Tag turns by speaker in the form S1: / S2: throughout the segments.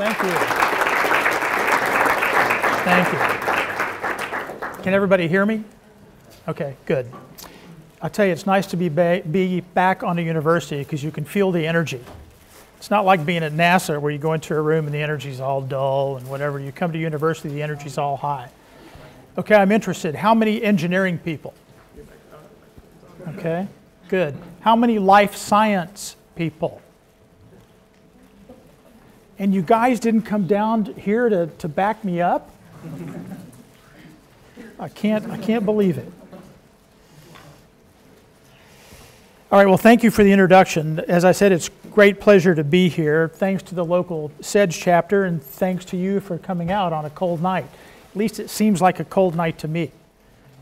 S1: Thank you. Thank you. Can everybody hear me? Okay, good. I tell you, it's nice to be, ba- be back on a university because you can feel the energy. It's not like being at NASA where you go into a room and the energy's all dull and whatever. You come to university, the energy's all high. Okay, I'm interested. How many engineering people? Okay, good. How many life science people? And you guys didn't come down here to, to back me up? I can't, I can't believe it. All right, well, thank you for the introduction. As I said, it's great pleasure to be here. Thanks to the local SEDS chapter, and thanks to you for coming out on a cold night. At least it seems like a cold night to me.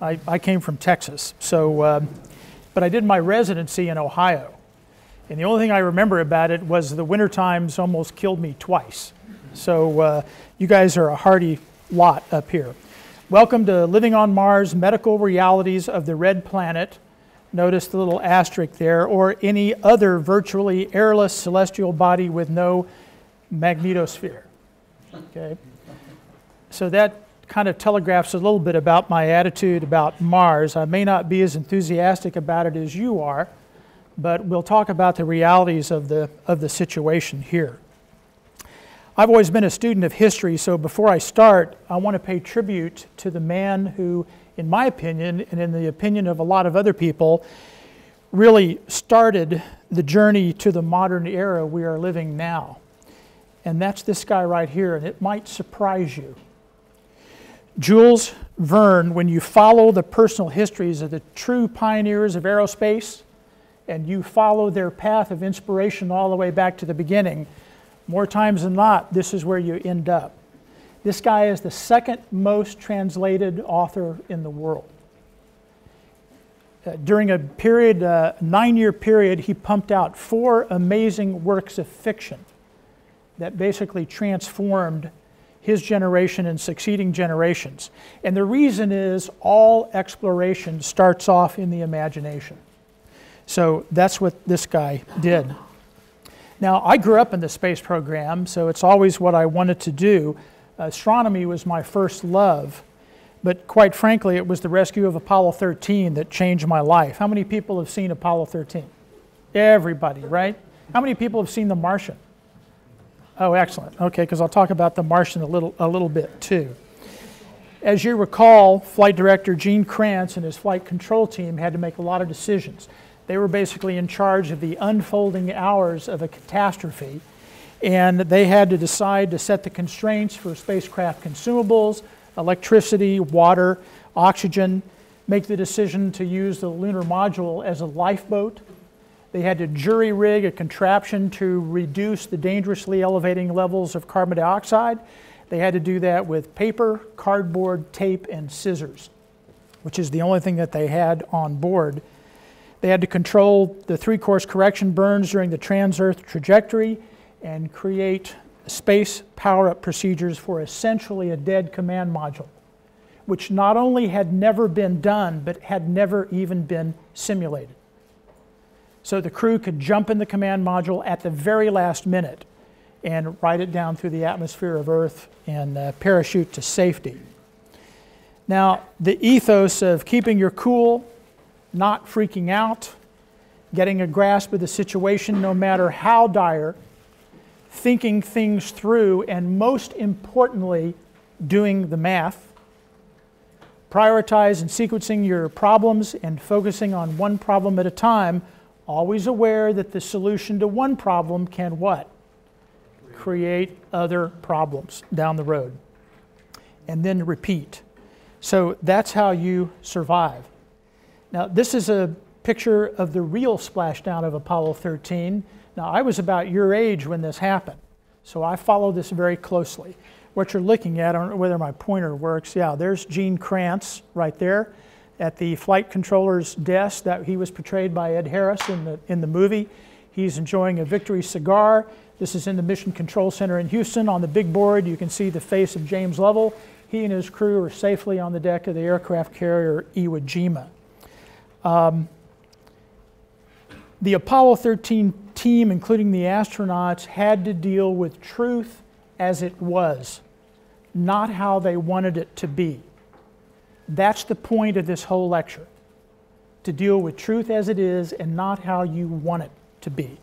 S1: I, I came from Texas, so, um, but I did my residency in Ohio. And the only thing I remember about it was the winter times almost killed me twice. So uh, you guys are a hardy lot up here. Welcome to Living on Mars Medical Realities of the Red Planet Notice the little asterisk there, or any other virtually airless celestial body with no magnetosphere. Okay? So that kind of telegraphs a little bit about my attitude about Mars. I may not be as enthusiastic about it as you are, but we'll talk about the realities of the, of the situation here. I've always been a student of history, so before I start, I want to pay tribute to the man who in my opinion, and in the opinion of a lot of other people, really started the journey to the modern era we are living now. And that's this guy right here, and it might surprise you. Jules Verne, when you follow the personal histories of the true pioneers of aerospace, and you follow their path of inspiration all the way back to the beginning, more times than not, this is where you end up. This guy is the second most translated author in the world. Uh, during a period, uh, nine year period, he pumped out four amazing works of fiction that basically transformed his generation and succeeding generations. And the reason is all exploration starts off in the imagination. So that's what this guy did. Now, I grew up in the space program, so it's always what I wanted to do astronomy was my first love, but quite frankly, it was the rescue of Apollo 13 that changed my life. How many people have seen Apollo 13? Everybody, right? How many people have seen The Martian? Oh, excellent. Okay, because I'll talk about The Martian a little, a little bit too. As you recall, Flight Director Gene Kranz and his flight control team had to make a lot of decisions. They were basically in charge of the unfolding hours of a catastrophe and they had to decide to set the constraints for spacecraft consumables, electricity, water, oxygen, make the decision to use the lunar module as a lifeboat. They had to jury rig a contraption to reduce the dangerously elevating levels of carbon dioxide. They had to do that with paper, cardboard, tape, and scissors, which is the only thing that they had on board. They had to control the three course correction burns during the trans Earth trajectory and create space power up procedures for essentially a dead command module, which not only had never been done, but had never even been simulated. So the crew could jump in the command module at the very last minute and ride it down through the atmosphere of Earth and uh, parachute to safety. Now, the ethos of keeping your cool, not freaking out, getting a grasp of the situation no matter how dire, thinking things through, and most importantly, doing the math. Prioritize and sequencing your problems and focusing on one problem at a time, always aware that the solution to one problem can what? Create other problems down the road. And then repeat. So that's how you survive. Now, this is a picture of the real splashdown of Apollo 13. Now, I was about your age when this happened, so I follow this very closely. What you're looking at, I don't know whether my pointer works. Yeah, there's Gene Kranz right there at the flight controller's desk. That he was portrayed by Ed Harris in the in the movie. He's enjoying a victory cigar. This is in the Mission Control Center in Houston. On the big board, you can see the face of James Lovell. He and his crew are safely on the deck of the aircraft carrier Iwo Jima. Um, the Apollo 13 team, including the astronauts, had to deal with truth as it was, not how they wanted it to be. That's the point of this whole lecture to deal with truth as it is and not how you want it to be.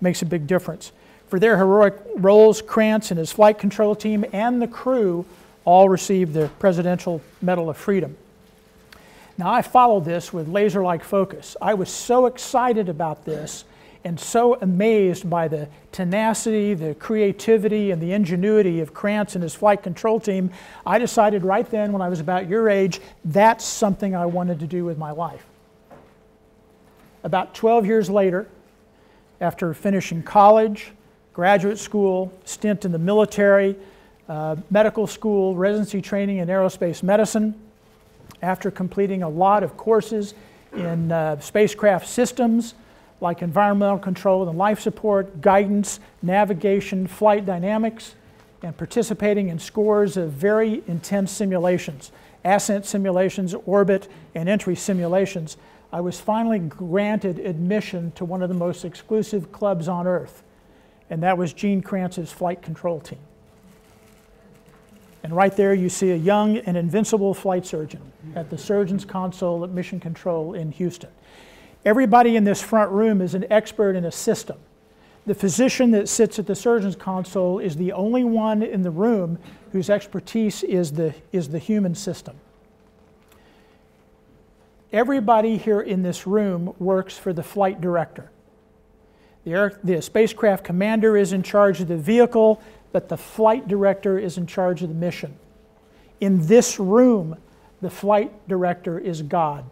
S1: Makes a big difference. For their heroic roles, Kranz and his flight control team and the crew all received the Presidential Medal of Freedom. Now, I followed this with laser like focus. I was so excited about this and so amazed by the tenacity, the creativity, and the ingenuity of Kranz and his flight control team. I decided right then, when I was about your age, that's something I wanted to do with my life. About 12 years later, after finishing college, graduate school, stint in the military, uh, medical school, residency training in aerospace medicine, after completing a lot of courses in uh, spacecraft systems, like environmental control and life support, guidance, navigation, flight dynamics, and participating in scores of very intense simulations, ascent simulations, orbit, and entry simulations, I was finally granted admission to one of the most exclusive clubs on Earth, and that was Gene Kranz's flight control team. And right there you see a young and invincible flight surgeon at the surgeon's console at Mission Control in Houston. Everybody in this front room is an expert in a system. The physician that sits at the surgeon's console is the only one in the room whose expertise is the, is the human system. Everybody here in this room works for the flight director. The, air, the spacecraft commander is in charge of the vehicle, but the flight director is in charge of the mission. In this room, the flight director is God.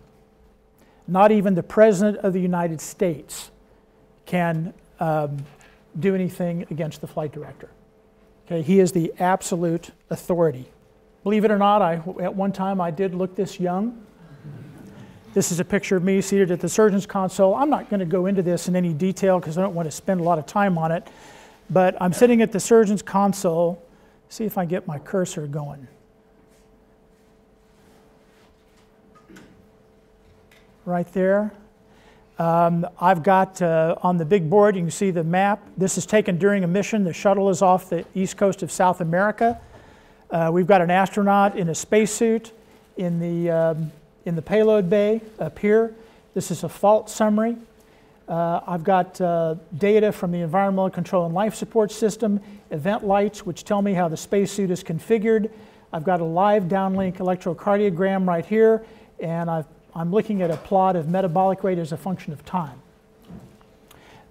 S1: Not even the President of the United States can um, do anything against the flight director. Okay, he is the absolute authority. Believe it or not, I, at one time I did look this young. This is a picture of me seated at the surgeon's console. I'm not going to go into this in any detail because I don't want to spend a lot of time on it. But I'm sitting at the surgeon's console. See if I get my cursor going. right there. Um, I've got uh, on the big board, you can see the map. This is taken during a mission. The shuttle is off the east coast of South America. Uh, we've got an astronaut in a spacesuit in the, um, in the payload bay up here. This is a fault summary. Uh, I've got uh, data from the Environmental Control and Life Support System, event lights, which tell me how the spacesuit is configured. I've got a live downlink electrocardiogram right here, and I've I'm looking at a plot of metabolic rate as a function of time.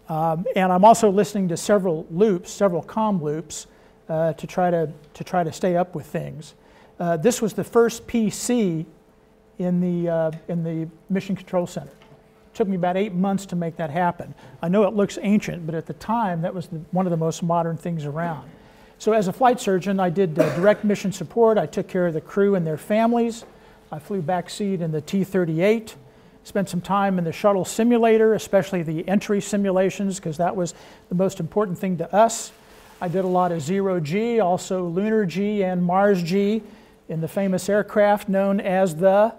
S1: Um, and I'm also listening to several loops, several COM loops, uh, to, try to, to try to stay up with things. Uh, this was the first PC in the, uh, in the Mission Control Center. Took me about eight months to make that happen. I know it looks ancient, but at the time, that was the, one of the most modern things around. So as a flight surgeon, I did uh, direct mission support. I took care of the crew and their families. I flew backseat in the T 38, spent some time in the shuttle simulator, especially the entry simulations, because that was the most important thing to us. I did a lot of zero G, also lunar G and Mars G in the famous aircraft known as the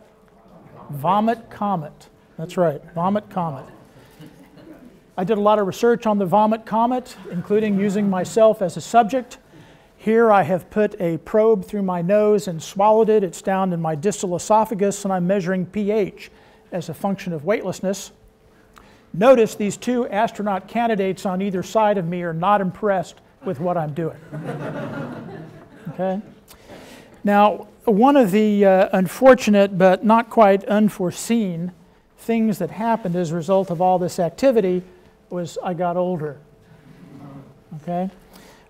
S1: Vomit Comet. That's right, Vomit Comet. I did a lot of research on the Vomit Comet, including using myself as a subject. Here I have put a probe through my nose and swallowed it. It's down in my distal esophagus, and I'm measuring pH as a function of weightlessness. Notice these two astronaut candidates on either side of me are not impressed with what I'm doing. okay? Now, one of the uh, unfortunate but not quite unforeseen things that happened as a result of all this activity was I got older. Okay?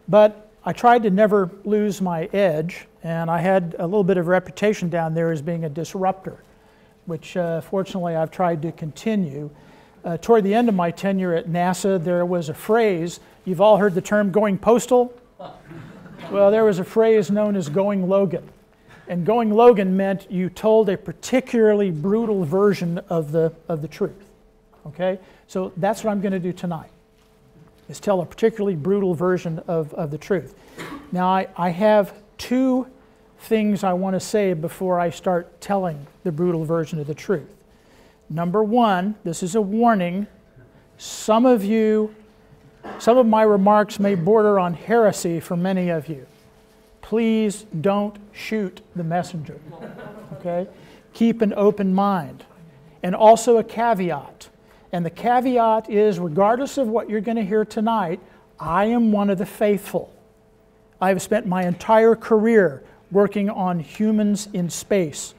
S1: But I tried to never lose my edge, and I had a little bit of reputation down there as being a disruptor, which uh, fortunately I've tried to continue. Uh, toward the end of my tenure at NASA, there was a phrase, you've all heard the term going postal? Well, there was a phrase known as going Logan. And going Logan meant you told a particularly brutal version of the, of the truth. Okay? So that's what I'm going to do tonight is tell a particularly brutal version of, of the truth. Now, I, I have two things I want to say before I start telling the brutal version of the truth. Number one, this is a warning. Some of you Some of my remarks may border on heresy for many of you. Please don't shoot the messenger. Okay? Keep an open mind. And also a caveat. And the caveat is regardless of what you're going to hear tonight, I am one of the faithful. I have spent my entire career working on humans in space.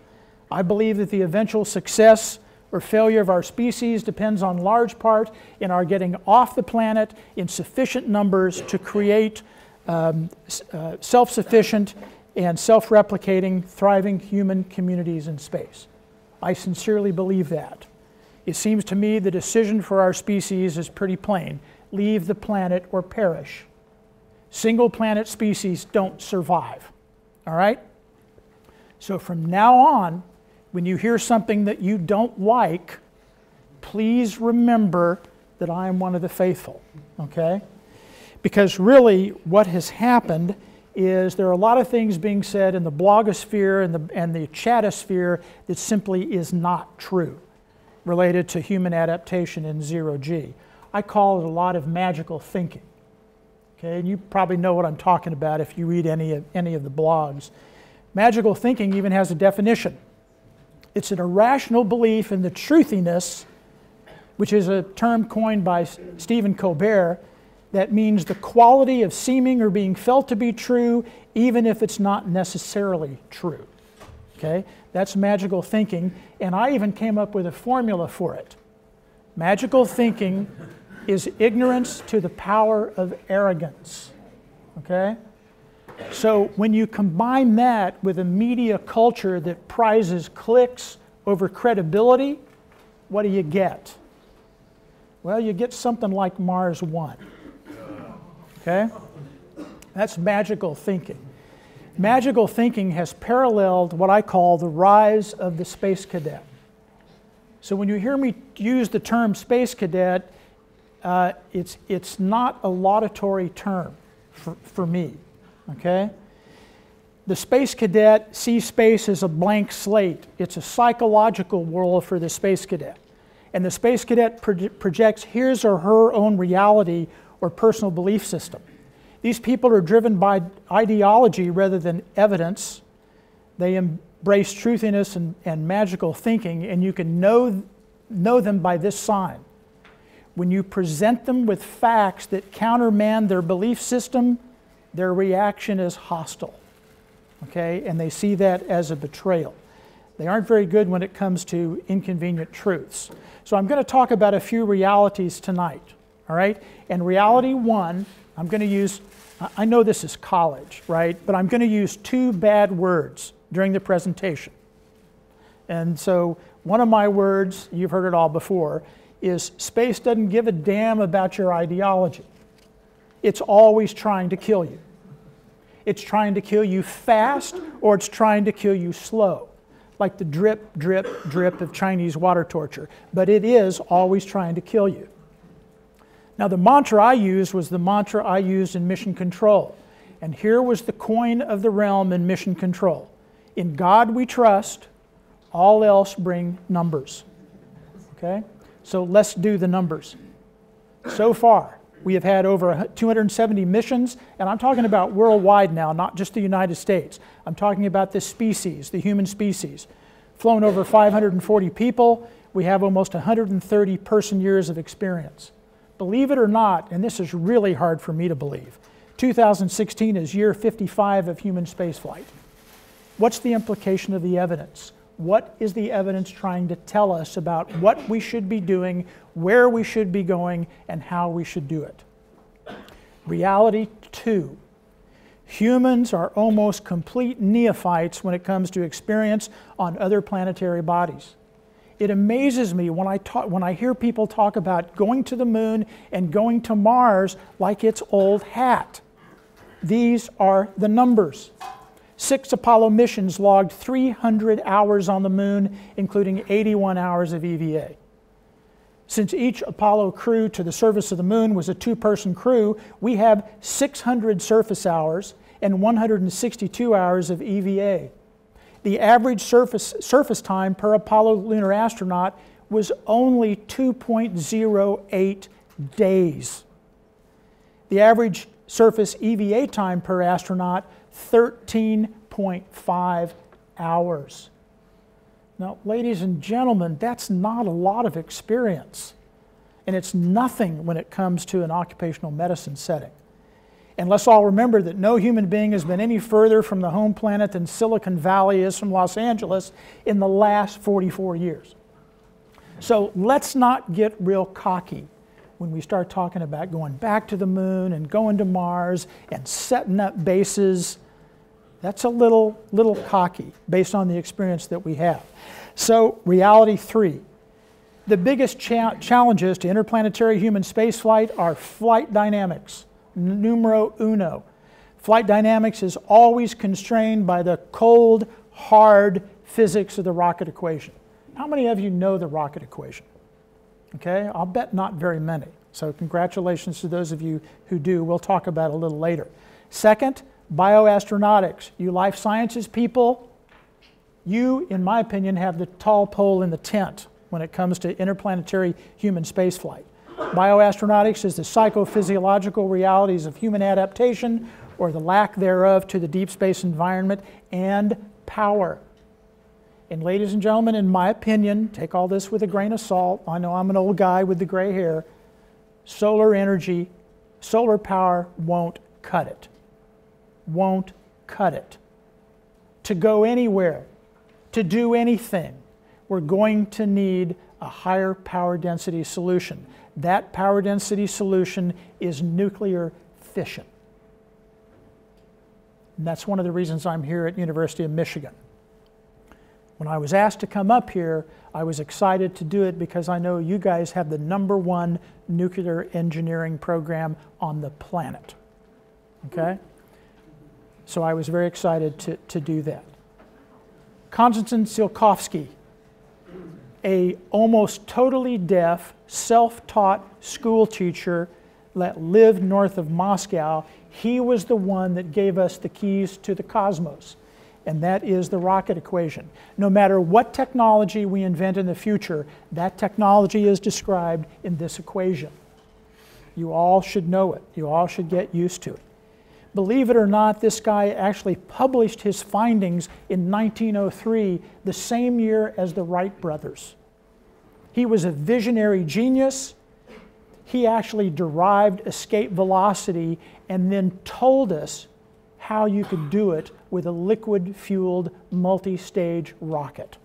S1: I believe that the eventual success or failure of our species depends on large part in our getting off the planet in sufficient numbers to create um, uh, self sufficient and self replicating, thriving human communities in space. I sincerely believe that. It seems to me the decision for our species is pretty plain leave the planet or perish. Single planet species don't survive. All right? So from now on, when you hear something that you don't like, please remember that I am one of the faithful. Okay? Because really, what has happened is there are a lot of things being said in the blogosphere and the, and the chatosphere that simply is not true related to human adaptation in zero G. I call it a lot of magical thinking. Okay, and you probably know what I'm talking about if you read any of, any of the blogs. Magical thinking even has a definition. It's an irrational belief in the truthiness, which is a term coined by Stephen Colbert, that means the quality of seeming or being felt to be true, even if it's not necessarily true. Okay? That's magical thinking, and I even came up with a formula for it. Magical thinking is ignorance to the power of arrogance. Okay? So when you combine that with a media culture that prizes clicks over credibility, what do you get? Well, you get something like Mars One. Okay? That's magical thinking. Magical thinking has paralleled what I call the rise of the space cadet. So when you hear me use the term space cadet, uh, it's, it's not a laudatory term for, for me, okay? The space cadet sees space as a blank slate. It's a psychological world for the space cadet. And the space cadet projects his or her own reality or personal belief system. These people are driven by ideology rather than evidence. They embrace truthiness and, and magical thinking, and you can know, know them by this sign when you present them with facts that countermand their belief system, their reaction is hostile. Okay? And they see that as a betrayal. They aren't very good when it comes to inconvenient truths. So I'm going to talk about a few realities tonight. All right? And reality one, I'm going to use, I know this is college, right? But I'm going to use two bad words during the presentation. And so one of my words, you've heard it all before, is space doesn't give a damn about your ideology. It's always trying to kill you. It's trying to kill you fast or it's trying to kill you slow, like the drip, drip, drip of Chinese water torture. But it is always trying to kill you. Now, the mantra I used was the mantra I used in mission control. And here was the coin of the realm in mission control In God we trust, all else bring numbers. Okay? So let's do the numbers. So far, we have had over 270 missions, and I'm talking about worldwide now, not just the United States. I'm talking about this species, the human species. Flown over 540 people, we have almost 130 person years of experience. Believe it or not, and this is really hard for me to believe, 2016 is year 55 of human spaceflight. What's the implication of the evidence? what is the evidence trying to tell us about what we should be doing, where we should be going, and how we should do it? Reality two humans are almost complete neophytes when it comes to experience on other planetary bodies. It amazes me when I, talk, when I hear people talk about going to the moon and going to Mars like it's old hat. These are the numbers. Six Apollo missions logged 300 hours on the moon, including 81 hours of EVA. Since each Apollo crew to the surface of the moon was a two person crew, we have 600 surface hours and 162 hours of EVA. The average surface, surface time per Apollo lunar astronaut was only 2.08 days. The average surface EVA time per astronaut, 13.5 hours. Now, ladies and gentlemen, that's not a lot of experience. And it's nothing when it comes to an occupational medicine setting. And let's all remember that no human being has been any further from the home planet than Silicon Valley is from Los Angeles in the last 44 years. So let's not get real cocky when we start talking about going back to the moon and going to Mars and setting up bases. That's a little, little cocky based on the experience that we have. So, reality three. The biggest cha- challenges to interplanetary human spaceflight are flight dynamics numero uno. Flight dynamics is always constrained by the cold, hard physics of the rocket equation. How many of you know the rocket equation? Okay, I'll bet not very many. So, congratulations to those of you who do. We'll talk about it a little later. Second, bioastronautics. You life sciences people, you, in my opinion, have the tall pole in the tent when it comes to interplanetary human spaceflight. Bioastronautics is the psychophysiological realities of human adaptation or the lack thereof to the deep space environment and power. And, ladies and gentlemen, in my opinion, take all this with a grain of salt. I know I'm an old guy with the gray hair. Solar energy, solar power won't cut it. Won't cut it. To go anywhere, to do anything, we're going to need a higher power density solution. That power density solution is nuclear fission. And that's one of the reasons I'm here at University of Michigan. When I was asked to come up here, I was excited to do it because I know you guys have the number one nuclear engineering program on the planet. Okay? So I was very excited to, to do that. Konstantin Tsiolkovsky a almost totally deaf, self-taught school teacher that lived north of Moscow. He was the one that gave us the keys to the cosmos, and that is the rocket equation. No matter what technology we invent in the future, that technology is described in this equation. You all should know it. You all should get used to it. Believe it or not, this guy actually published his findings in 1903, the same year as the Wright brothers. He was a visionary genius. He actually derived escape velocity and then told us how you could do it with a liquid fueled multi stage rocket.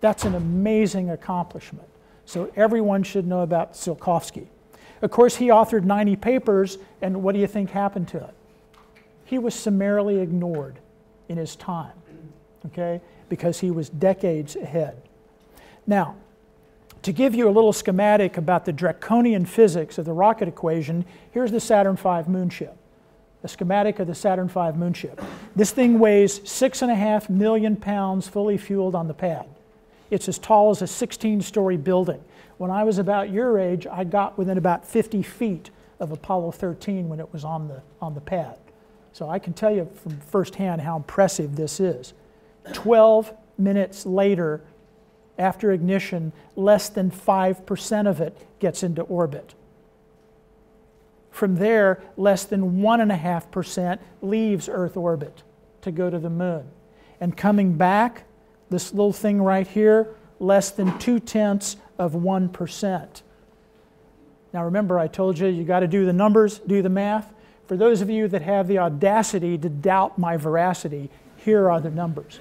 S1: That's an amazing accomplishment. So everyone should know about Tsiolkovsky. Of course, he authored 90 papers, and what do you think happened to it? he was summarily ignored in his time, okay, because he was decades ahead. Now, to give you a little schematic about the draconian physics of the rocket equation, here's the Saturn V moonship. A schematic of the Saturn V moonship. This thing weighs six and a half million pounds fully fueled on the pad. It's as tall as a 16 story building. When I was about your age, I got within about 50 feet of Apollo 13 when it was on the, on the pad. So I can tell you from firsthand how impressive this is. 12 minutes later, after ignition, less than 5% of it gets into orbit. From there, less than 1.5% leaves Earth orbit to go to the moon. And coming back, this little thing right here, less than two tenths of 1%. Now remember, I told you you got to do the numbers, do the math. For those of you that have the audacity to doubt my veracity, here are the numbers,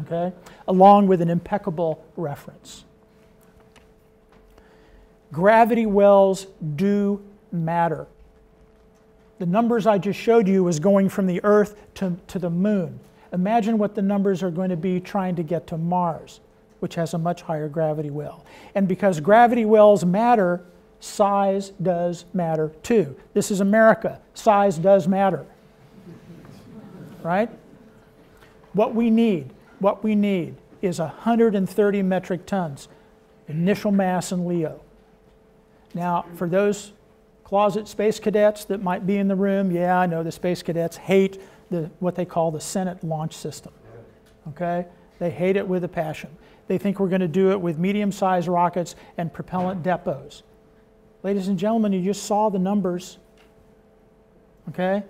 S1: okay? Along with an impeccable reference. Gravity wells do matter. The numbers I just showed you was going from the Earth to, to the moon. Imagine what the numbers are going to be trying to get to Mars, which has a much higher gravity well. And because gravity wells matter, size does matter too. This is America. Size does matter. Right? What we need, what we need is 130 metric tons initial mass in LEO. Now, for those closet space cadets that might be in the room, yeah, I know the space cadets hate the, what they call the Senate launch system. Okay? They hate it with a passion. They think we're going to do it with medium sized rockets and propellant depots. Ladies and gentlemen, you just saw the numbers. Okay?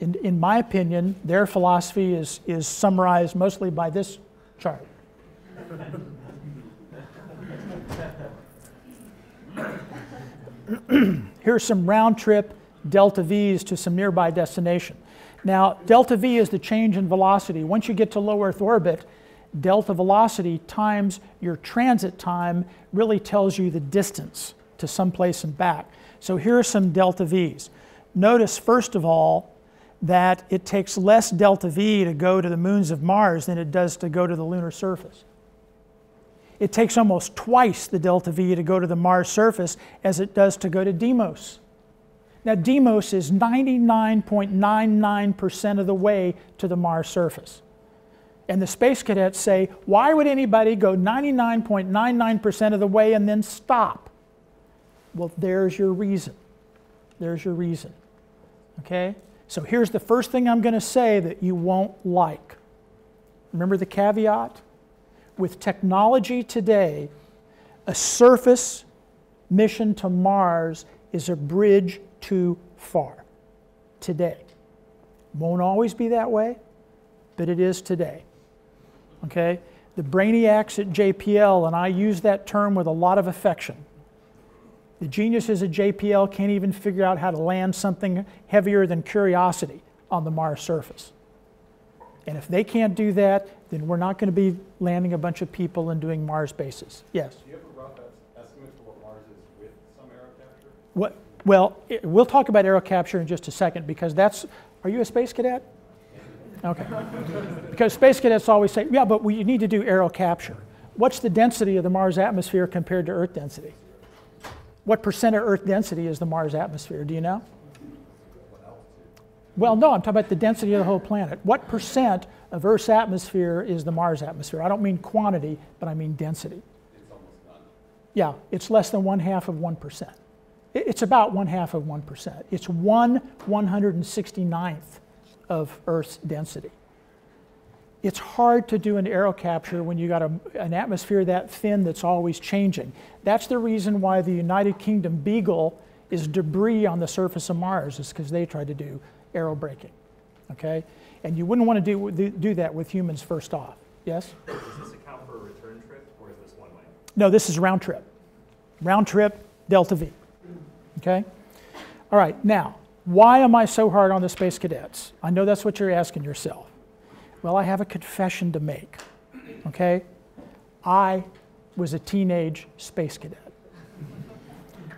S1: In, in my opinion, their philosophy is, is summarized mostly by this chart. Here's some round trip delta V's to some nearby destination. Now, delta V is the change in velocity. Once you get to low Earth orbit, delta velocity times your transit time really tells you the distance to someplace and back. So here are some delta V's. Notice, first of all, that it takes less delta V to go to the moons of Mars than it does to go to the lunar surface. It takes almost twice the delta V to go to the Mars surface as it does to go to Deimos. Now, Deimos is 99.99% of the way to the Mars surface. And the space cadets say, why would anybody go 99.99% of the way and then stop? Well, there's your reason. There's your reason. Okay? So here's the first thing I'm going to say that you won't like. Remember the caveat? With technology today, a surface mission to Mars is a bridge too far today. Won't always be that way, but it is today. Okay? The brainiacs at JPL, and I use that term with a lot of affection. The geniuses at JPL can't even figure out how to land something heavier than Curiosity on the Mars surface. And if they can't do that, then we're not going to be landing a bunch of people and doing Mars bases. Yes?
S2: Do you have a rough estimate for what Mars is with some aero capture?
S1: What? Well, it, we'll talk about aero capture in just a second because that's. Are you a space cadet? Okay. because space cadets always say, yeah, but we need to do aero capture. What's the density of the Mars atmosphere compared to Earth density? What percent of Earth density is the Mars atmosphere? Do you know? Well, no, I'm talking about the density of the whole planet. What percent of Earth's atmosphere is the Mars atmosphere? I don't mean quantity, but I mean density.
S2: It's almost none.
S1: Yeah, it's less than one half of 1%. It's about one half of 1%. It's one 169th of Earth's density. It's hard to do an aero capture when you've got a, an atmosphere that thin that's always changing. That's the reason why the United Kingdom Beagle is debris on the surface of Mars, is because they tried to do aero braking. Okay? And you wouldn't want to do, do that with humans first off. Yes?
S3: Does this account for a return trip or is this one way?
S1: No, this is round trip. Round trip, delta V. Okay? All right, now, why am I so hard on the space cadets? I know that's what you're asking yourself. Well, I have a confession to make. Okay? I was a teenage space cadet.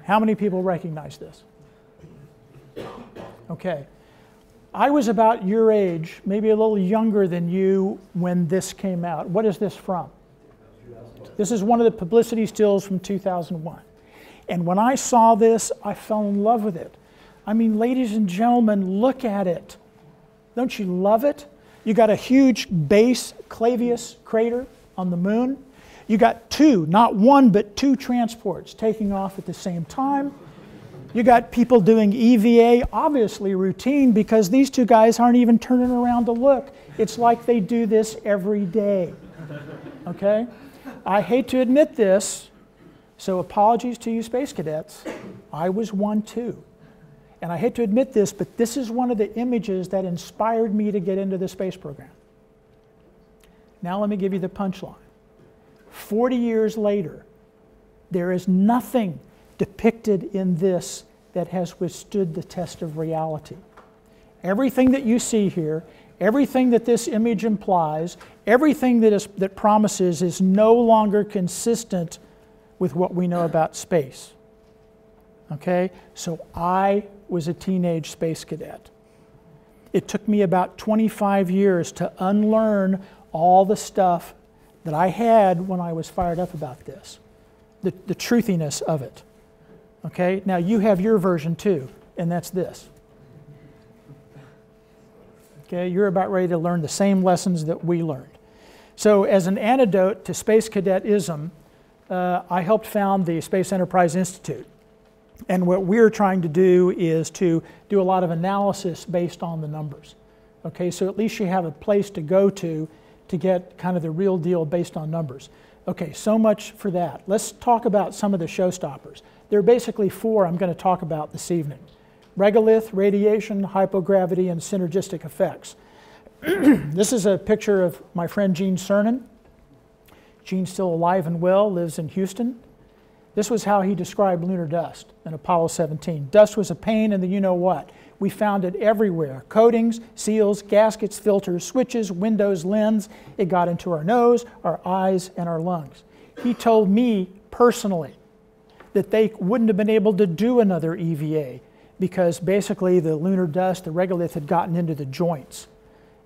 S1: How many people recognize this? Okay. I was about your age, maybe a little younger than you when this came out. What is this from? This is one of the publicity stills from 2001. And when I saw this, I fell in love with it. I mean, ladies and gentlemen, look at it. Don't you love it? You got a huge base Clavius crater on the moon. You got two, not one, but two transports taking off at the same time. You got people doing EVA, obviously routine, because these two guys aren't even turning around to look. It's like they do this every day. Okay? I hate to admit this, so apologies to you space cadets. I was one too. And I hate to admit this, but this is one of the images that inspired me to get into the space program. Now, let me give you the punchline. 40 years later, there is nothing depicted in this that has withstood the test of reality. Everything that you see here, everything that this image implies, everything that, is, that promises is no longer consistent with what we know about space. Okay? So I was a teenage space cadet. It took me about 25 years to unlearn all the stuff that I had when I was fired up about this, the, the truthiness of it. Okay, now you have your version too, and that's this. Okay, you're about ready to learn the same lessons that we learned. So, as an antidote to space cadetism, uh, I helped found the Space Enterprise Institute. And what we're trying to do is to do a lot of analysis based on the numbers. Okay, so at least you have a place to go to to get kind of the real deal based on numbers. Okay, so much for that. Let's talk about some of the showstoppers. There are basically four I'm going to talk about this evening. regolith, radiation, hypogravity, and synergistic effects. this is a picture of my friend Gene Cernan. Gene's still alive and well, lives in Houston. This was how he described lunar dust in Apollo 17. Dust was a pain in the you know what. We found it everywhere coatings, seals, gaskets, filters, switches, windows, lens. It got into our nose, our eyes, and our lungs. He told me personally that they wouldn't have been able to do another EVA because basically the lunar dust, the regolith, had gotten into the joints.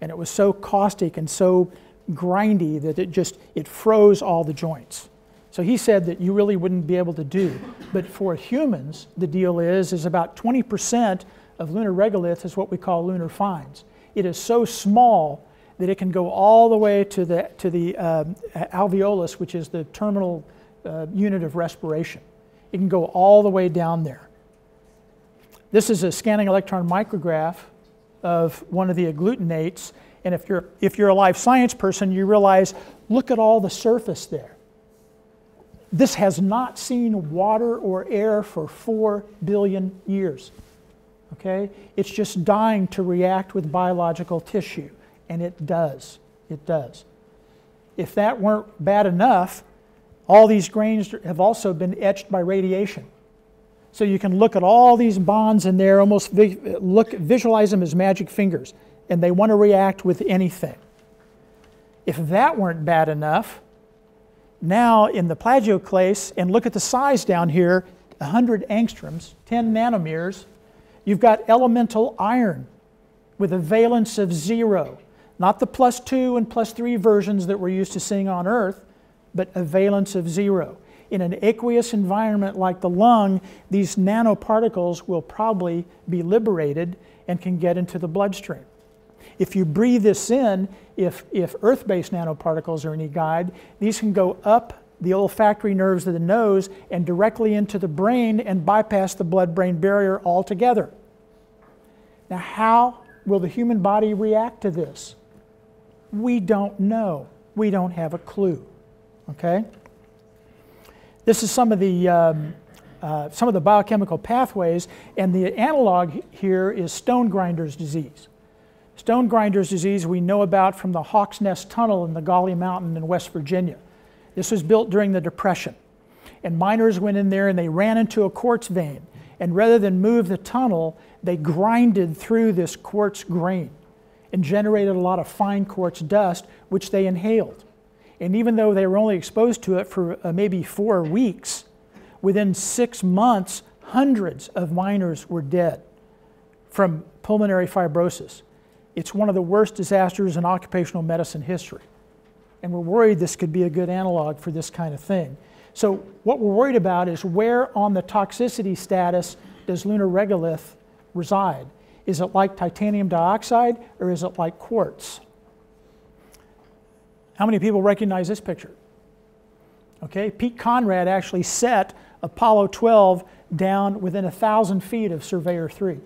S1: And it was so caustic and so grindy that it just it froze all the joints. So he said that you really wouldn't be able to do. But for humans, the deal is is about 20% of lunar regolith is what we call lunar fines. It is so small that it can go all the way to the, to the um, alveolus, which is the terminal uh, unit of respiration. It can go all the way down there. This is a scanning electron micrograph of one of the agglutinates. And if you're, if you're a life science person, you realize look at all the surface there. This has not seen water or air for four billion years. Okay? It's just dying to react with biological tissue, and it does. It does. If that weren't bad enough, all these grains have also been etched by radiation. So you can look at all these bonds in there, almost look, visualize them as magic fingers, and they want to react with anything. If that weren't bad enough, now in the plagioclase, and look at the size down here 100 angstroms, 10 nanometers, You've got elemental iron with a valence of zero, not the plus two and plus three versions that we're used to seeing on Earth, but a valence of zero. In an aqueous environment like the lung, these nanoparticles will probably be liberated and can get into the bloodstream. If you breathe this in, if, if Earth based nanoparticles are any guide, these can go up the olfactory nerves of the nose and directly into the brain and bypass the blood brain barrier altogether. Now, how will the human body react to this? We don't know. We don't have a clue. Okay? This is some of the, um, uh, some of the biochemical pathways, and the analog here is stone grinder's disease. Stone grinder's disease we know about from the Hawks Nest Tunnel in the Gauley Mountain in West Virginia. This was built during the Depression. And miners went in there and they ran into a quartz vein. And rather than move the tunnel, they grinded through this quartz grain and generated a lot of fine quartz dust, which they inhaled. And even though they were only exposed to it for uh, maybe four weeks, within six months, hundreds of miners were dead from pulmonary fibrosis. It's one of the worst disasters in occupational medicine history and we're worried this could be a good analog for this kind of thing. So what we're worried about is where on the toxicity status does lunar regolith reside? Is it like titanium dioxide or is it like quartz? How many people recognize this picture? Okay, Pete Conrad actually set Apollo 12 down within a thousand feet of Surveyor 3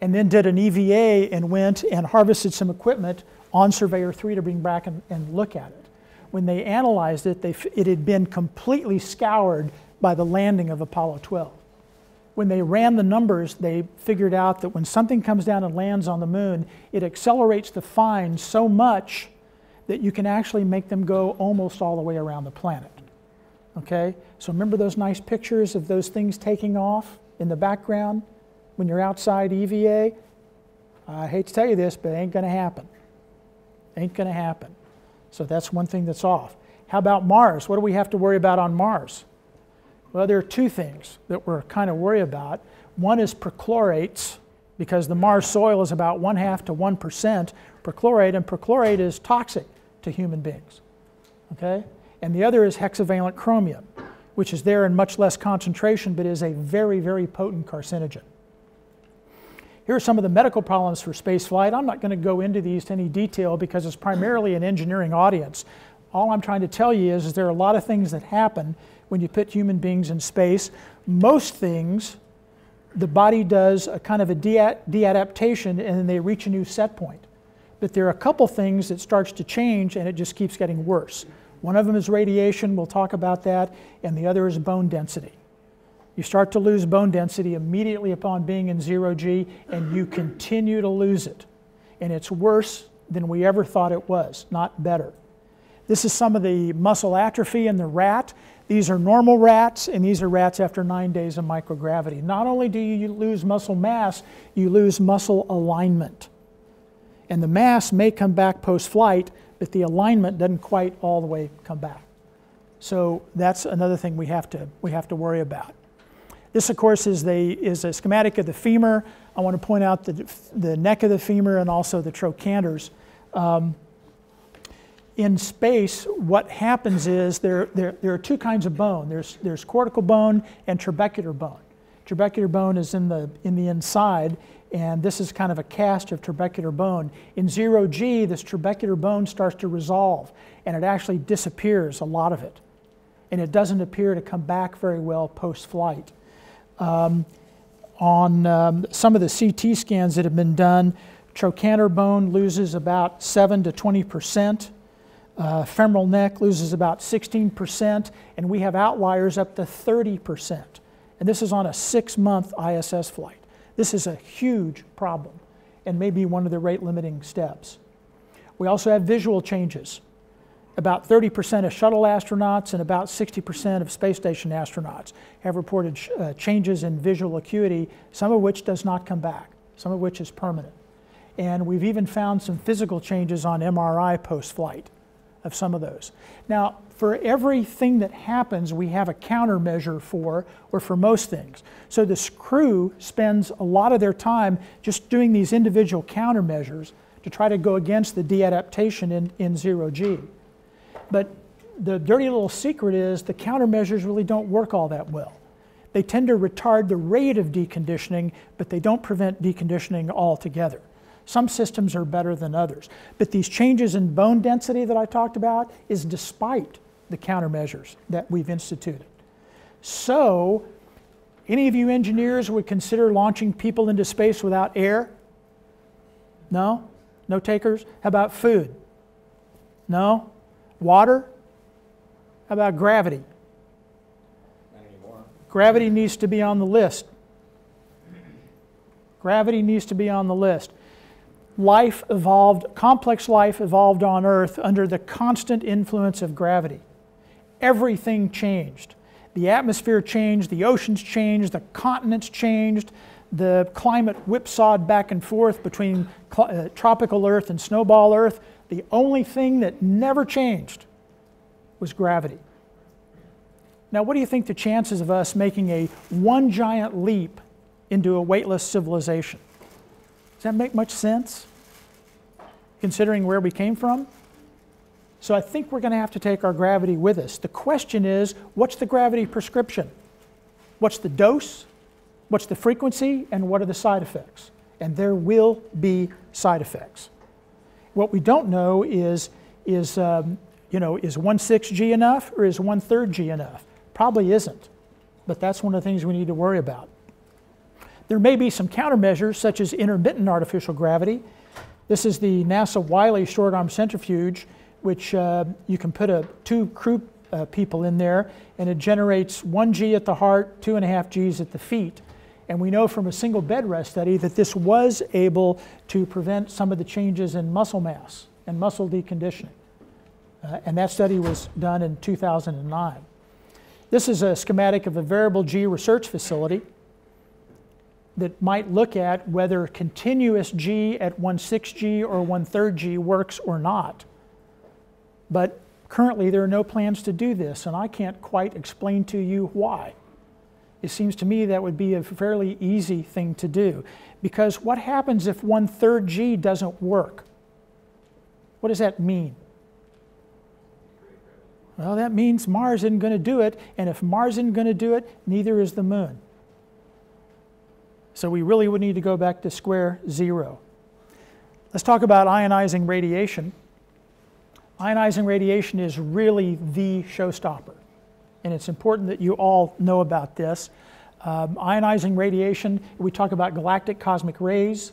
S1: and then did an EVA and went and harvested some equipment on Surveyor 3 to bring back and, and look at it. When they analyzed it, they, it had been completely scoured by the landing of Apollo 12. When they ran the numbers, they figured out that when something comes down and lands on the moon, it accelerates the fines so much that you can actually make them go almost all the way around the planet. Okay? So remember those nice pictures of those things taking off in the background when you're outside EVA? I hate to tell you this, but it ain't going to happen. Ain't going to happen. So that's one thing that's off. How about Mars? What do we have to worry about on Mars? Well, there are two things that we're kind of worried about. One is perchlorates, because the Mars soil is about one half to 1% perchlorate, and perchlorate is toxic to human beings. Okay? And the other is hexavalent chromium, which is there in much less concentration but is a very, very potent carcinogen. Here are some of the medical problems for spaceflight. I'm not going to go into these to any detail because it's primarily an engineering audience. All I'm trying to tell you is, is there are a lot of things that happen when you put human beings in space. Most things, the body does a kind of a de-adaptation and then they reach a new set point. But there are a couple things that starts to change and it just keeps getting worse. One of them is radiation, we'll talk about that, and the other is bone density. You start to lose bone density immediately upon being in zero G, and you continue to lose it. And it's worse than we ever thought it was, not better. This is some of the muscle atrophy in the rat. These are normal rats, and these are rats after nine days of microgravity. Not only do you lose muscle mass, you lose muscle alignment. And the mass may come back post flight, but the alignment doesn't quite all the way come back. So that's another thing we have to, we have to worry about. This, of course, is, the, is a schematic of the femur. I want to point out the, the neck of the femur and also the trochanters. Um, in space, what happens is there, there, there are two kinds of bone. There's, there's cortical bone and trabecular bone. Trabecular bone is in the, in the inside, and this is kind of a cast of trabecular bone. In zero G, this trabecular bone starts to resolve, and it actually disappears, a lot of it. And it doesn't appear to come back very well post flight. Um, on um, some of the CT scans that have been done, trochanter bone loses about 7 to 20 percent uh, femoral neck loses about 16%, and we have outliers up to 30%. And this is on a six month ISS flight. This is a huge problem and may be one of the rate limiting steps. We also have visual changes. About 30% of shuttle astronauts and about 60% of space station astronauts have reported uh, changes in visual acuity, some of which does not come back, some of which is permanent. And we've even found some physical changes on MRI post flight of some of those. Now, for everything that happens, we have a countermeasure for, or for most things. So this crew spends a lot of their time just doing these individual countermeasures to try to go against the deadaptation in, in zero G. But the dirty little secret is the countermeasures really don't work all that well. They tend to retard the rate of deconditioning, but they don't prevent deconditioning altogether. Some systems are better than others. But these changes in bone density that I talked about is despite the countermeasures that we've instituted. So, any of you engineers would consider launching people into space without air? No? No takers? How about food? No? Water? How about gravity? Gravity needs to be on the list. Gravity needs to be on the list life evolved, complex life evolved on Earth under the constant influence of gravity. Everything changed. The atmosphere changed, the oceans changed, the continents changed, the climate whipsawed back and forth between uh, tropical Earth and snowball Earth. The only thing that never changed was gravity. Now, what do you think the chances of us making a one giant leap into a weightless civilization? Does that make much sense? Considering where we came from? So I think we're going to have to take our gravity with us. The question is what's the gravity prescription? What's the dose? What's the frequency? And what are the side effects? And there will be side effects. What we don't know is, is um, you know, is 1 6 G enough or is 1 3rd G enough? Probably isn't. But that's one of the things we need to worry about. There may be some countermeasures, such as intermittent artificial gravity. This is the NASA Wiley short arm centrifuge, which uh, you can put a, two crew uh, people in there, and it generates one G at the heart, two and a half Gs at the feet. And we know from a single bed rest study that this was able to prevent some of the changes in muscle mass and muscle deconditioning. Uh, and that study was done in 2009. This is a schematic of a variable G research facility that might look at whether continuous G at 1 6 G or 1 3 G works or not. But currently there are no plans to do this, and I can't quite explain to you why. It seems to me that would be a fairly easy thing to do. Because what happens if 1 3 G doesn't work? What does that mean? Well, that means Mars isn't going to do it, and if Mars isn't going to do it, neither is the moon. So we really would need to go back to square zero. Let's talk about ionizing radiation. Ionizing radiation is really the showstopper, and it's important that you all know about this. Um, ionizing radiation, we talk about galactic cosmic rays,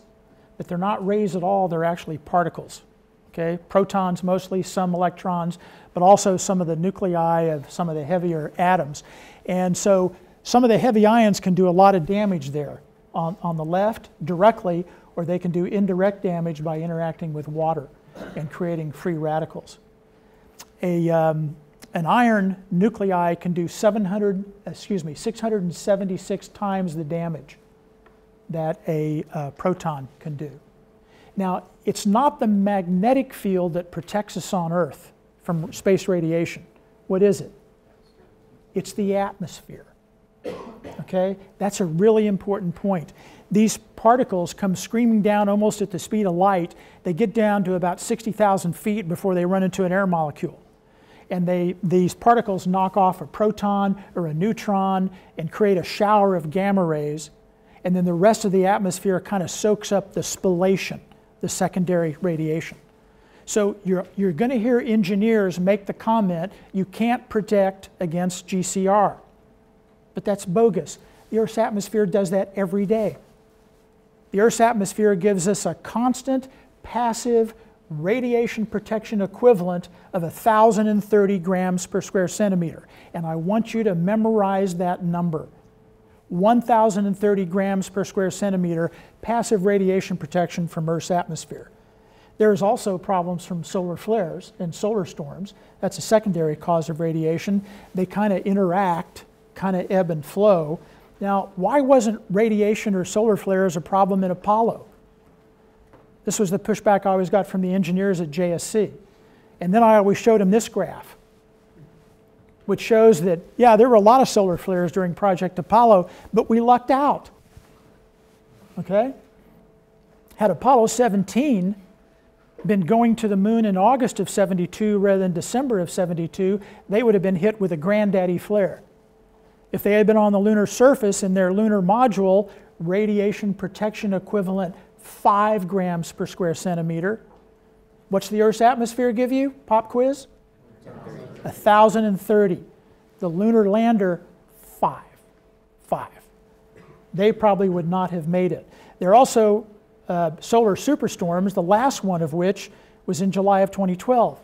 S1: but they're not rays at all, they're actually particles. Okay, protons mostly, some electrons, but also some of the nuclei of some of the heavier atoms. And so Some of the heavy ions can do a lot of damage there on, on the left directly, or they can do indirect damage by interacting with water and creating free radicals. A, um, an iron nuclei can do 700, excuse me, 676 times the damage that a uh, proton can do. Now, it's not the magnetic field that protects us on Earth from space radiation. What is it? It's the atmosphere. Okay? That's a really important point. These particles come screaming down almost at the speed of light. They get down to about 60,000 feet before they run into an air molecule. And they, these particles knock off a proton or a neutron and create a shower of gamma rays. And then the rest of the atmosphere kind of soaks up the spallation, the secondary radiation. So you're, you're going to hear engineers make the comment you can't protect against GCR. But that's bogus. The Earth's atmosphere does that every day. The Earth's atmosphere gives us a constant, passive radiation protection equivalent of 1,030 grams per square centimeter. And I want you to memorize that number. 1,030 grams per square centimeter passive radiation protection from Earth's atmosphere. There's also problems from solar flares and solar storms. That's a secondary cause of radiation. They kind of interact, kind of ebb and flow. Now, why wasn't radiation or solar flares a problem in Apollo? This was the pushback I always got from the engineers at JSC. And then I always showed them this graph, which shows that, yeah, there were a lot of solar flares during Project Apollo, but we lucked out. Okay? Had Apollo 17 been going to the moon in August of 72 rather than December of 72, they would have been hit with a granddaddy flare. If they had been on the lunar surface in their lunar module, radiation protection equivalent 5 grams per square centimeter. What's the Earth's atmosphere give you? Pop quiz? 1,030. The lunar lander, 5. 5. They probably would not have made it. There are also uh, solar superstorms, the last one of which was in July of 2012.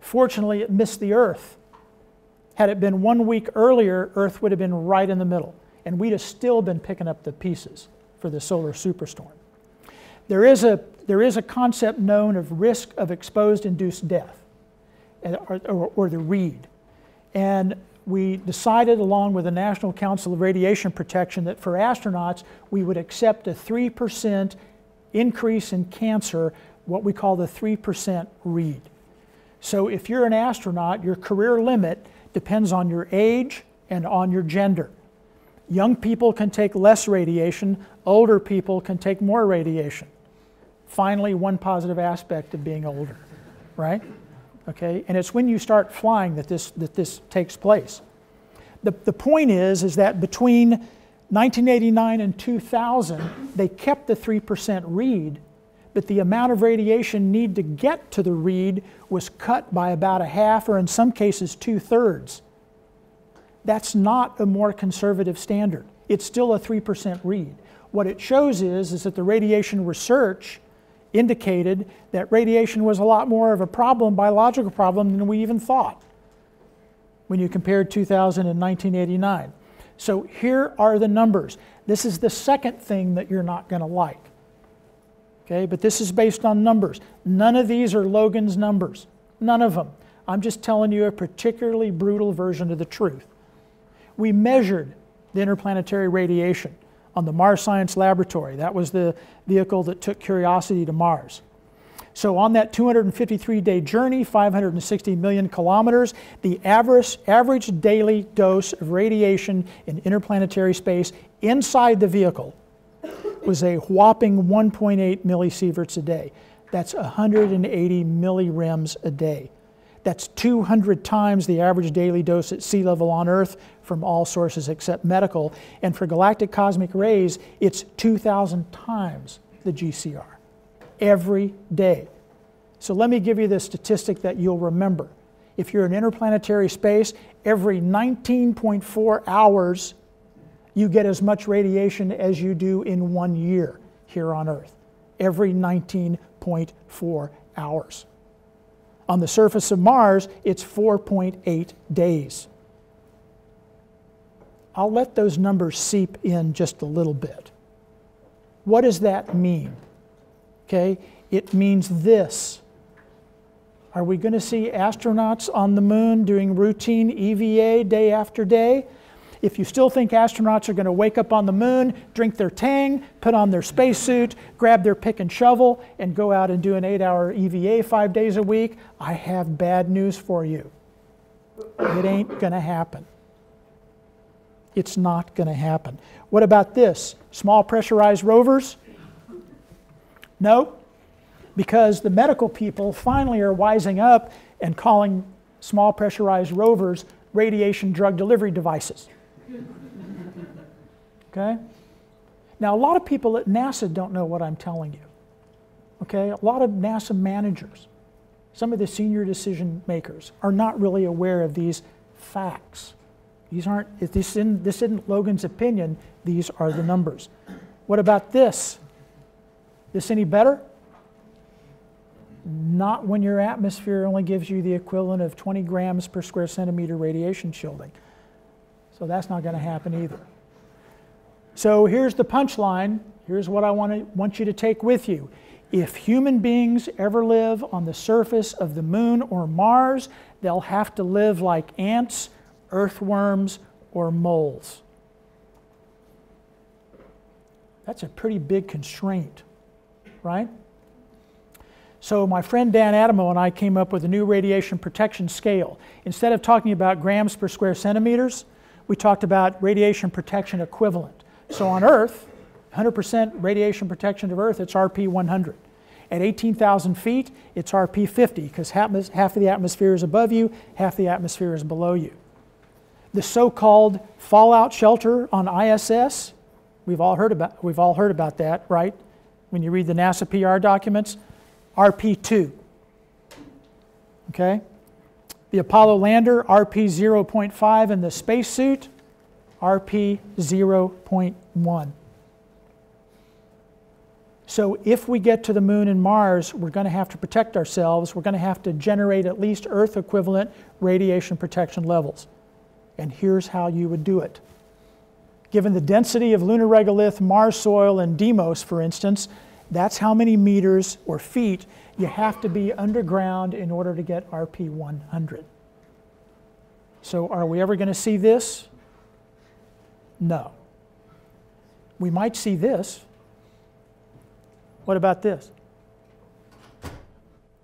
S1: Fortunately, it missed the Earth. Had it been one week earlier, Earth would have been right in the middle, and we'd have still been picking up the pieces for the solar superstorm. There is a, there is a concept known of risk of exposed induced death, or, or, or the REID. And we decided, along with the National Council of Radiation Protection, that for astronauts, we would accept a 3% increase in cancer, what we call the 3% REID. So if you're an astronaut, your career limit depends on your age and on your gender. Young people can take less radiation, older people can take more radiation. Finally, one positive aspect of being older, right? Okay, and it's when you start flying that this, that this takes place. The, the point is, is that between 1989 and 2000, they kept the 3% REID, but the amount of radiation need to get to the REID was cut by about a half, or in some cases, two thirds. That's not a more conservative standard. It's still a 3% read. What it shows is, is that the radiation research indicated that radiation was a lot more of a problem, biological problem, than we even thought when you compared 2000 and 1989. So here are the numbers. This is the second thing that you're not going to like. Okay, but this is based on numbers. None of these are Logan's numbers. None of them. I'm just telling you a particularly brutal version of the truth. We measured the interplanetary radiation on the Mars Science Laboratory. That was the vehicle that took Curiosity to Mars. So on that 253 day journey, 560 million kilometers, the average, average daily dose of radiation in interplanetary space inside the vehicle was a whopping 1.8 millisieverts a day. That's 180 millirems a day. That's 200 times the average daily dose at sea level on Earth from all sources except medical. And for galactic cosmic rays, it's 2,000 times the GCR every day. So let me give you the statistic that you'll remember. If you're in interplanetary space, every 19.4 hours, you get as much radiation as you do in one year here on Earth. Every 19.4 hours. On the surface of Mars, it's 4.8 days. I'll let those numbers seep in just a little bit. What does that mean? Okay, it means this. Are we going to see astronauts on the moon doing routine EVA day after day? If you still think astronauts are going to wake up on the moon, drink their Tang, put on their spacesuit, grab their pick and shovel, and go out and do an eight hour EVA five days a week, I have bad news for you. It ain't going to happen. It's not going to happen. What about this? Small pressurized rovers? No, because the medical people finally are wising up and calling small pressurized rovers radiation drug delivery devices. Okay? Now, a lot of people at NASA don't know what I'm telling you. Okay? A lot of NASA managers, some of the senior decision makers, are not really aware of these facts. These aren't, this isn't, this isn't Logan's opinion, these are the numbers. What about this? This any better? Not when your atmosphere only gives you the equivalent of 20 grams per square centimeter radiation shielding. So that's not going to happen either. So here's the punchline. Here's what I want, to, want you to take with you. If human beings ever live on the surface of the moon or Mars, they'll have to live like ants, earthworms, or moles. That's a pretty big constraint, right? So my friend Dan Adamo and I came up with a new radiation protection scale. Instead of talking about grams per square centimeters, we talked about radiation protection equivalent. So on Earth, 100% radiation protection of Earth, it's RP 100. At 18,000 feet, it's RP 50 because half, of the atmosphere is above you, half the atmosphere is below you. The so-called fallout shelter on ISS, we've all heard about, we've all heard about that, right? When you read the NASA PR documents, RP2. Okay? The Apollo lander, RP 0.5, and the spacesuit, RP 0.1. So if we get to the moon and Mars, we're going to have to protect ourselves. We're going to have to generate at least Earth equivalent radiation protection levels. And here's how you would do it. Given the density of lunar regolith, Mars soil, and Deimos, for instance, that's how many meters or feet you have to be underground in order to get RP 100. So, are we ever going to see this? No. We might see this. What about this?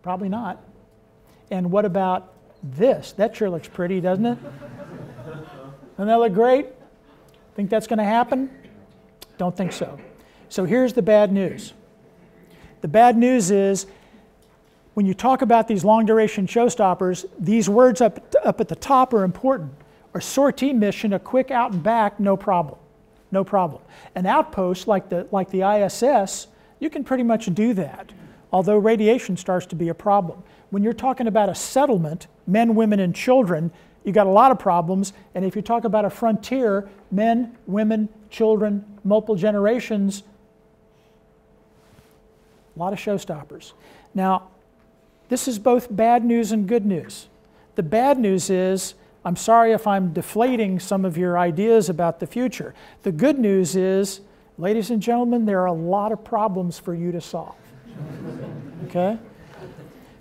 S1: Probably not. And what about this? That sure looks pretty, doesn't it? Doesn't that look great? Think that's going to happen? Don't think so. So here's the bad news. The bad news is when you talk about these long duration showstoppers, these words up, up at the top are important. A sortie mission, a quick out and back, no problem. No problem. An outpost like the, like the ISS, you can pretty much do that, although radiation starts to be a problem. When you're talking about a settlement, men, women, and children, you got a lot of problems. And if you talk about a frontier, men, women, children, multiple generations, a lot of showstoppers. Now, this is both bad news and good news. The bad news is, I'm sorry if I'm deflating some of your ideas about the future. The good news is, ladies and gentlemen, there are a lot of problems for you to solve. Okay?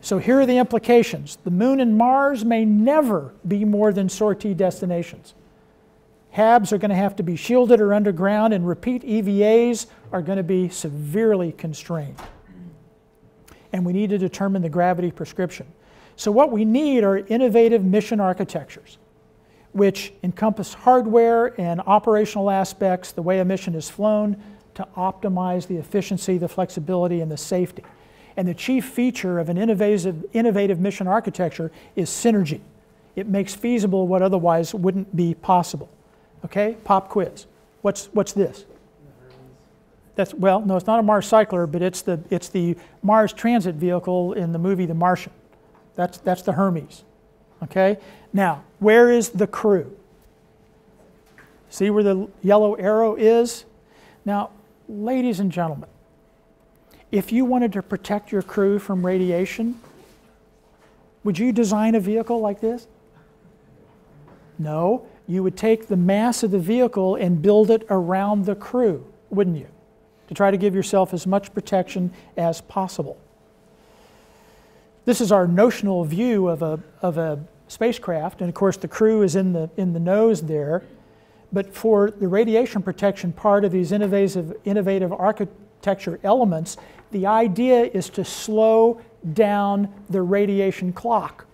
S1: So here are the implications. The moon and Mars may never be more than sortie destinations. HABs are going to have to be shielded or underground, and repeat EVAs are going to be severely constrained. And we need to determine the gravity prescription. So, what we need are innovative mission architectures, which encompass hardware and operational aspects, the way a mission is flown, to optimize the efficiency, the flexibility, and the safety. And the chief feature of an innovative, innovative mission architecture is synergy. It makes feasible what otherwise wouldn't be possible. Okay, pop quiz. What's, what's this? That's, well, no, it's not a Mars cycler, but it's the, it's the Mars transit vehicle in the movie The Martian. That's, that's the Hermes. Okay? Now, where is the crew? See where the yellow arrow is? Now, ladies and gentlemen, if you wanted to protect your crew from radiation, would you design a vehicle like this? No. you would take the mass of the vehicle and build it around the crew, wouldn't you? To try to give yourself as much protection as possible. This is our notional view of a, of a spacecraft, and of course, the crew is in the, in the nose there. But for the radiation protection part of these innovative, innovative architecture elements, the idea is to slow down the radiation clock.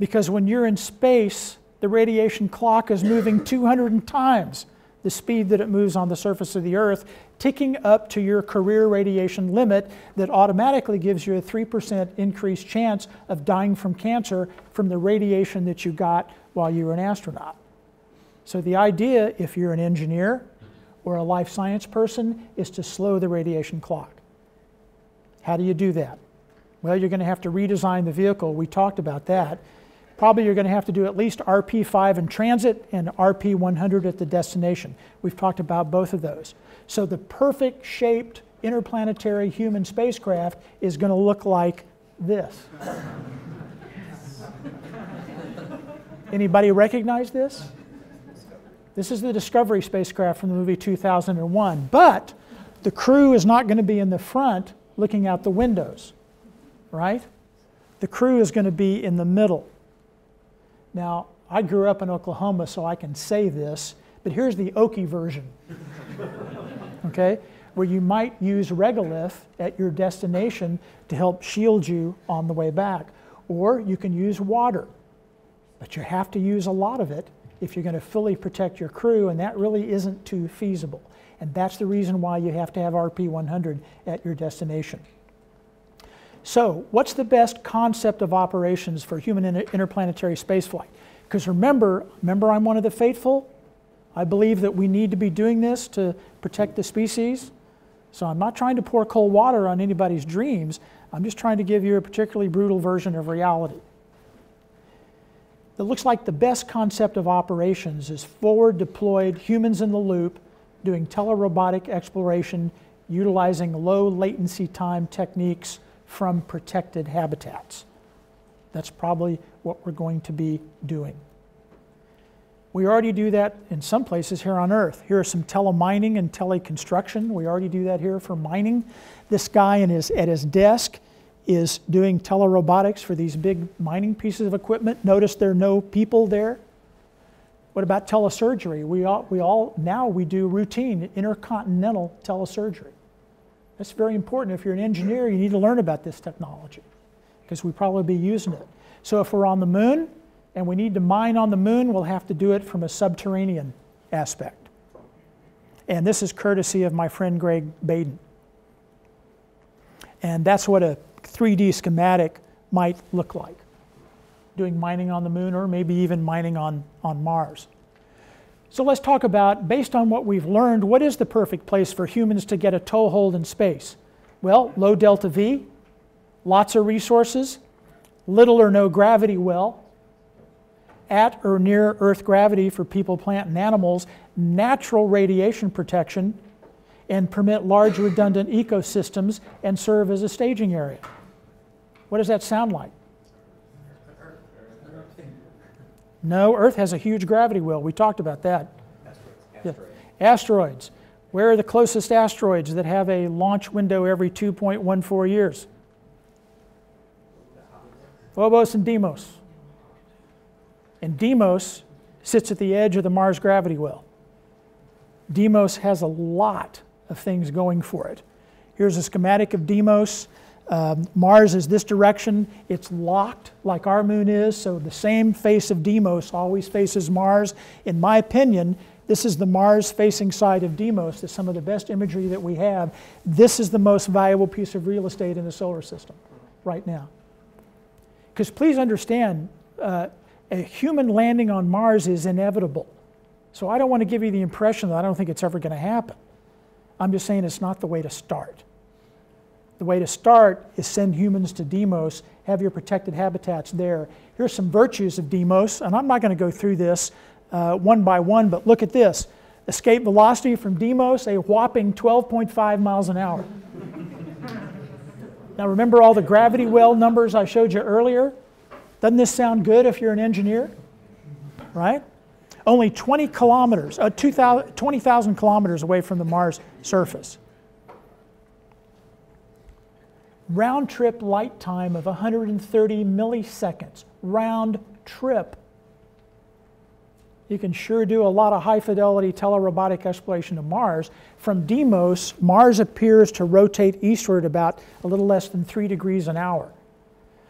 S1: Because when you're in space, the radiation clock is moving 200 times the speed that it moves on the surface of the Earth, ticking up to your career radiation limit that automatically gives you a 3% increased chance of dying from cancer from the radiation that you got while you were an astronaut. So, the idea, if you're an engineer or a life science person, is to slow the radiation clock. How do you do that? Well, you're going to have to redesign the vehicle. We talked about that. Probably you're going to have to do at least RP5 in transit and RP100 at the destination. We've talked about both of those. So the perfect shaped interplanetary human spacecraft is going to look like this. Anybody recognize this? This is the Discovery spacecraft from the movie 2001. But the crew is not going to be in the front looking out the windows, right? The crew is going to be in the middle. Now, I grew up in Oklahoma, so I can say this, but here's the Okie version. okay? Where you might use regolith at your destination to help shield you on the way back. Or you can use water, but you have to use a lot of it if you're going to fully protect your crew, and that really isn't too feasible. And that's the reason why you have to have RP100 at your destination. So, what's the best concept of operations for human inter interplanetary spaceflight? Because remember, remember I'm one of the faithful. I believe that we need to be doing this to protect the species. So I'm not trying to pour cold water on anybody's dreams. I'm just trying to give you a particularly brutal version of reality. It looks like the best concept of operations is forward deployed humans in the loop doing telerobotic exploration utilizing low latency time techniques from protected habitats. That's probably what we're going to be doing. We already do that in some places here on Earth. Here are some telemining and teleconstruction. We already do that here for mining. This guy his, at his desk is doing telerobotics for these big mining pieces of equipment. Notice there are no people there. What about telesurgery? We all, we all now we do routine intercontinental telesurgery. That's very important. If you're an engineer, you need to learn about this technology because we probably be using it. So if we're on the moon and we need to mine on the moon, we'll have to do it from a subterranean aspect. And this is courtesy of my friend Greg Baiden. And that's what a 3D schematic might look like doing mining on the moon or maybe even mining on, on Mars. So let's talk about, based on what we've learned, what is the perfect place for humans to get a toehold in space? Well, low delta V, lots of resources, little or no gravity well, at or near Earth gravity for people, plant, and animals, natural radiation protection, and permit large redundant ecosystems and serve as a staging area. What does that sound like? No, Earth has a huge gravity well. We talked about that.
S3: Asteroids.
S1: Yeah. Asteroids. Where are the closest asteroids that have a launch window every 2.14 years? Phobos and Deimos. And Deimos sits at the edge of the Mars gravity well. Deimos has a lot of things going for it. Here's a schematic of Deimos. Um, Mars is this direction. It's locked like our moon is, so the same face of Deimos always faces Mars. In my opinion, this is the Mars facing side of Deimos. That's some of the best imagery that we have. This is the most valuable piece of real estate in the solar system right now. Because please understand, uh, a human landing on Mars is inevitable. So I don't want to give you the impression that I don't think it's ever going to happen. I'm just saying it's not the way to start. The way to start is send humans to Deimos, have your protected habitats there. Here's some virtues of Deimos, and I'm not going to go through this uh, one by one, but look at this. Escape velocity from Deimos, a whopping 12.5 miles an hour. now remember all the gravity well numbers I showed you earlier? Doesn't this sound good if you're an engineer? Right? only 20 kilometers, uh, 20,000 kilometers away from the Mars surface. Round trip light time of 130 milliseconds. Round trip. You can sure do a lot of high fidelity telerobotic exploration of Mars. From Deimos, Mars appears to rotate eastward about a little less than three degrees an hour.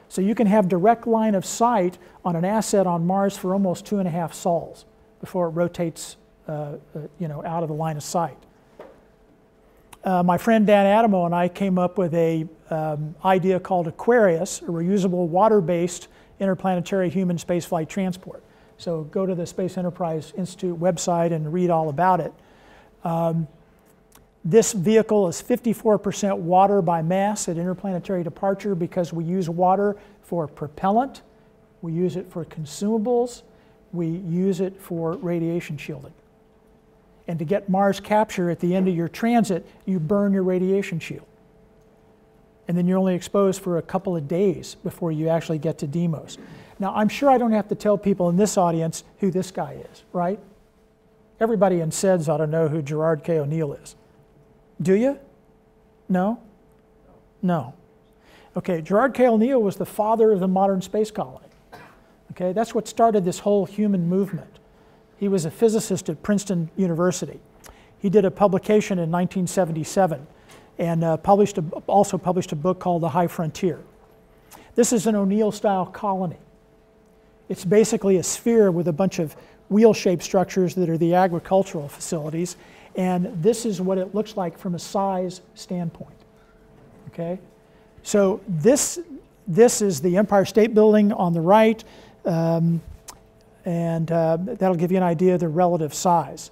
S1: So you can have direct line of sight on an asset on Mars for almost two and a half sols before it rotates uh, uh, you know, out of the line of sight. Uh, my friend Dan Adamo and I came up with a um, idea called Aquarius, a reusable water-based interplanetary human spaceflight transport. So go to the Space Enterprise Institute website and read all about it. Um, this vehicle is 54% water by mass at interplanetary departure because we use water for propellant, we use it for consumables, we use it for radiation shielding. And to get Mars capture at the end of your transit, you burn your radiation shield. And then you're only exposed for a couple of days before you actually get to Deimos. Now, I'm sure I don't have to tell people in this audience who this guy is, right? Everybody in SEDS ought to know who Gerard K. O'Neill is. Do you? No? No. Okay, Gerard K. O'Neill was the father of the modern space colony. Okay, that's what started this whole human movement. He was a physicist at Princeton University. He did a publication in 1977 and uh, published a, also published a book called The High Frontier. This is an O'Neill style colony. It's basically a sphere with a bunch of wheel shaped structures that are the agricultural facilities, and this is what it looks like from a size standpoint. Okay? So this, this is the Empire State Building on the right. Um, and uh, that'll give you an idea of the relative size.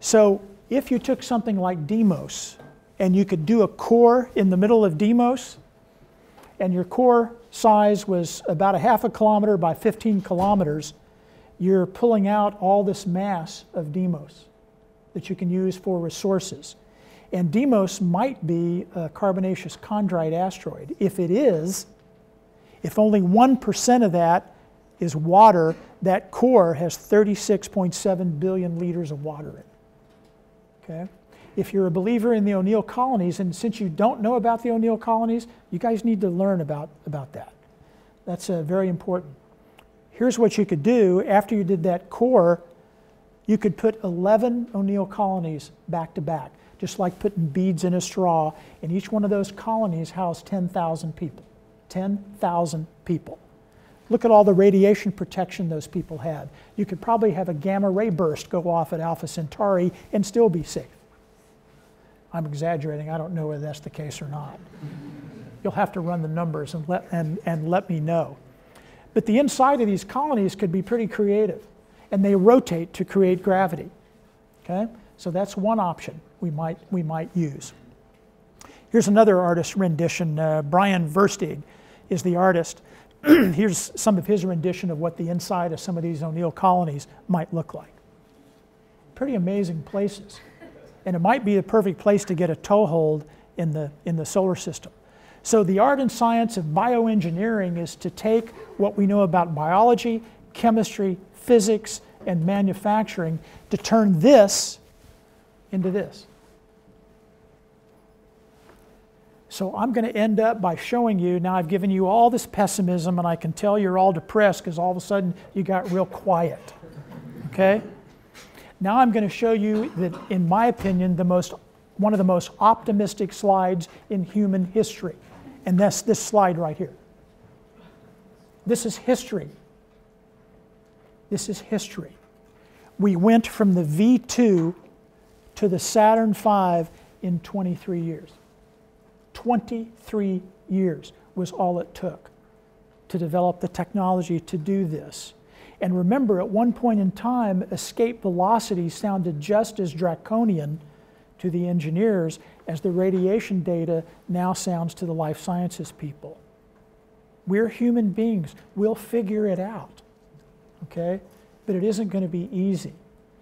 S1: So if you took something like Deimos and you could do a core in the middle of Deimos, and your core size was about a half a kilometer by 15 kilometers, you're pulling out all this mass of Deimos that you can use for resources. And Deimos might be a carbonaceous chondrite asteroid. If it is, if only 1% of that is water. That core has 36.7 billion liters of water in it. Okay? If you're a believer in the O'Neill colonies, and since you don't know about the O'Neill colonies, you guys need to learn about, about that. That's uh, very important. Here's what you could do after you did that core you could put 11 O'Neill colonies back to back, just like putting beads in a straw, and each one of those colonies housed 10,000 people. 10,000 people. Look at all the radiation protection those people had. You could probably have a gamma ray burst go off at Alpha Centauri and still be safe. I'm exaggerating. I don't know whether that's the case or not. You'll have to run the numbers and let, and, and let me know. But the inside of these colonies could be pretty creative, and they rotate to create gravity. Okay? So that's one option we might, we might use. Here's another artist rendition. Uh, Bryan Versteeg is the artist. here's some of his rendition of what the inside of some of these O'Neill colonies might look like. Pretty amazing places. And it might be the perfect place to get a toehold in the, in the solar system. So the art and science of bioengineering is to take what we know about biology, chemistry, physics, and manufacturing to turn this into this. So I'm going to end up by showing you now I've given you all this pessimism, and I can tell you're all depressed because all of a sudden you got real quiet. Okay? Now I'm going to show you that, in my opinion, the most, one of the most optimistic slides in human history. And that's this slide right here. This is history. This is history. We went from the V2 to the Saturn V in 23 years. 23 years was all it took to develop the technology to do this. And remember, at one point in time, escape velocity sounded just as draconian to the engineers as the radiation data now sounds to the life sciences people. We're human beings. We'll figure it out. Okay? But it isn't going to be easy.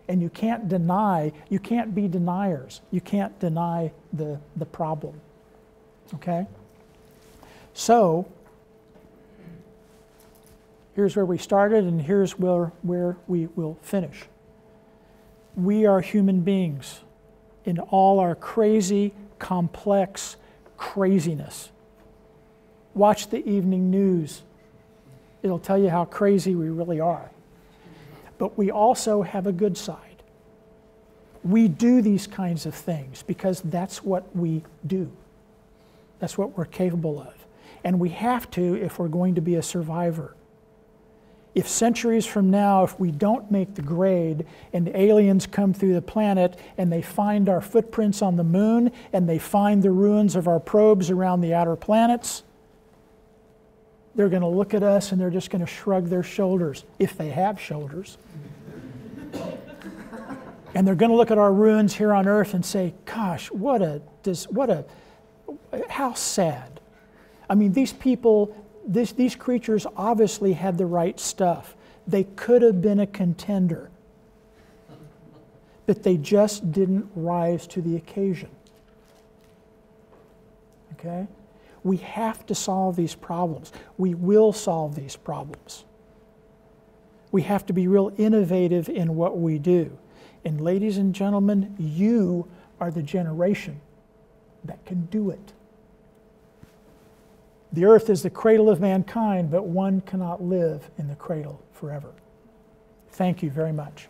S1: And you can't deny, you can't be deniers. You can't deny the, the problem. Okay? So, Here's where we started, and here's where, where we will finish. We are human beings in all our crazy, complex craziness. Watch the evening news, it'll tell you how crazy we really are. But we also have a good side. We do these kinds of things because that's what we do. That's what we're capable of. And we have to if we're going to be a survivor. If centuries from now, if we don't make the grade and aliens come through the planet and they find our footprints on the moon and they find the ruins of our probes around the outer planets, they're going to look at us and they're just going to shrug their shoulders, if they have shoulders. and they're going to look at our ruins here on Earth and say, "Gosh, what a what a how sad." I mean, these people, this, these creatures obviously had the right stuff. They could have been a contender, but they just didn't rise to the occasion. Okay? We have to solve these problems. We will solve these problems. We have to be real innovative in what we do. And, ladies and gentlemen, you are the generation that can do it. The earth is the cradle of mankind, but one cannot live in the cradle forever. Thank you very much.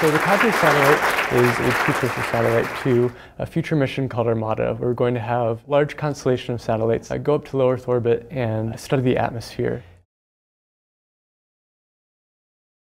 S4: So the Cadre satellite is a precursor satellite to a future mission called Armada. We're going to have large constellation of satellites that go up to low Earth orbit and study the atmosphere.